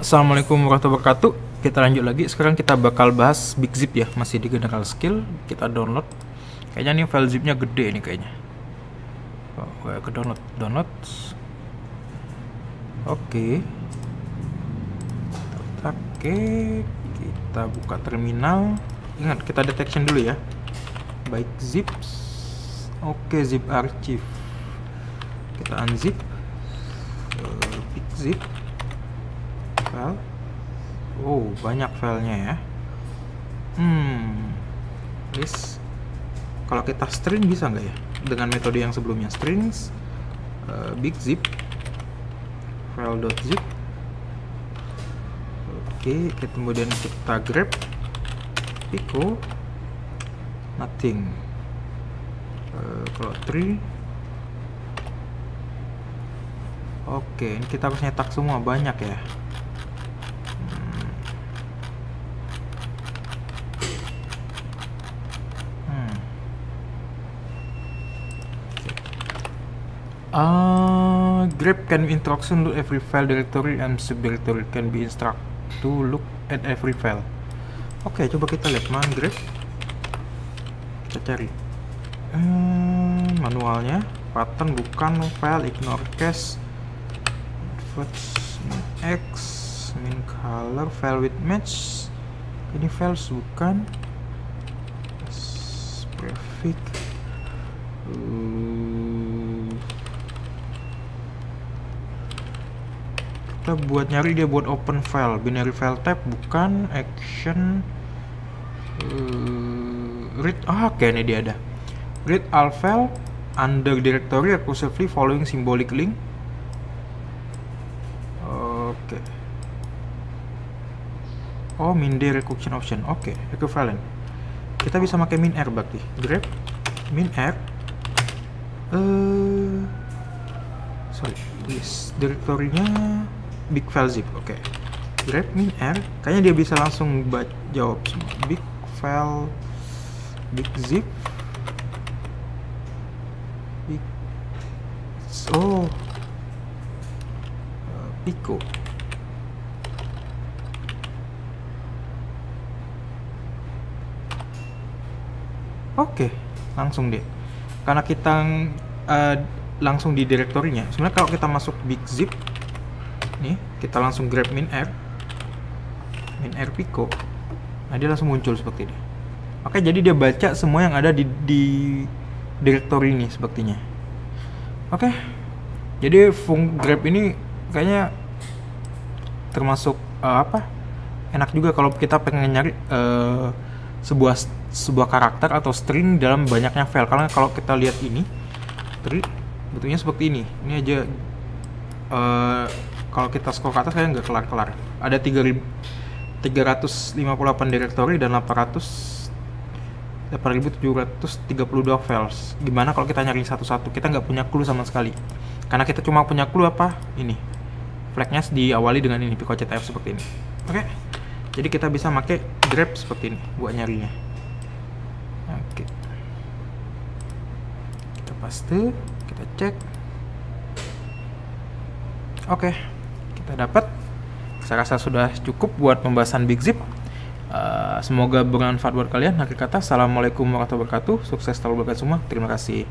Assalamualaikum warahmatullahi wabarakatuh. Kita lanjut lagi. Sekarang kita bakal bahas Big Zip ya, masih di general skill. Kita download. Kayaknya nih file zipnya gede nih kayaknya. Oh, gue ke download, download. Oke. Oke, kita buka terminal. Ingat kita detection dulu ya. Baik zips. Oke, zip archive. Kita unzip. Uh, big zip file oh banyak filenya ya. Hmm list kalau kita string bisa nggak ya? Dengan metode yang sebelumnya strings uh, big zip file.zip oke okay, kemudian kita grab pico nothing. Uh, kalau tree oke ini kita harus nyetak semua banyak ya Uh, grep can be instruction to every file directory and subdirectory can be instruct to look at every file. Oke, okay, coba kita lihat man grep. Kita cari hmm, manualnya, pattern bukan file, ignore cache, first x, min color, file with match. Ini files bukan prefix. Uh, kita buat nyari dia buat open file. Binary file type bukan action uh, read ah oh, ini dia ada. Read all file under directory recursively following symbolic link. Oke. Okay. oh min recursion option. Oke okay. equivalent. Kita bisa pakai min r berarti. Grab min r uh, sorry list directory-nya big file zip oke. Okay. grab min r kayaknya dia bisa langsung jawab big file big zip. Big oh. Uh, pico. Oke okay, langsung deh. Karena kita uh, langsung di direktorinya. Sebenarnya kalau kita masuk big zip nih kita langsung grab min r min r pico. Nah dia langsung muncul seperti ini. Oke jadi dia baca semua yang ada di, di directory ini sepertinya. Oke jadi fung grab ini kayaknya termasuk uh, apa? Enak juga kalau kita pengen nyari uh, sebuah sebuah karakter atau string dalam banyaknya file. Karena kalau kita lihat ini tree bentuknya seperti ini. Ini aja uh, kalau kita scroll ke atas saya nggak kelar-kelar. Ada 358 directory dan 800 8732 files. Gimana kalau kita nyari satu-satu? Kita nggak punya clue sama sekali. Karena kita cuma punya clue apa? Ini. Flagnya diawali dengan ini pico ctf seperti ini. Oke? Okay? jadi kita bisa pakai grab seperti ini buat nyarinya. Oke. Okay. kita paste kita cek. Oke. okay kita dapat. Saya rasa sudah cukup buat pembahasan Big Zip. Uh, semoga bermanfaat buat kalian. Akhir kata assalamualaikum warahmatullahi wabarakatuh. Sukses selalu berkat semua. Terima kasih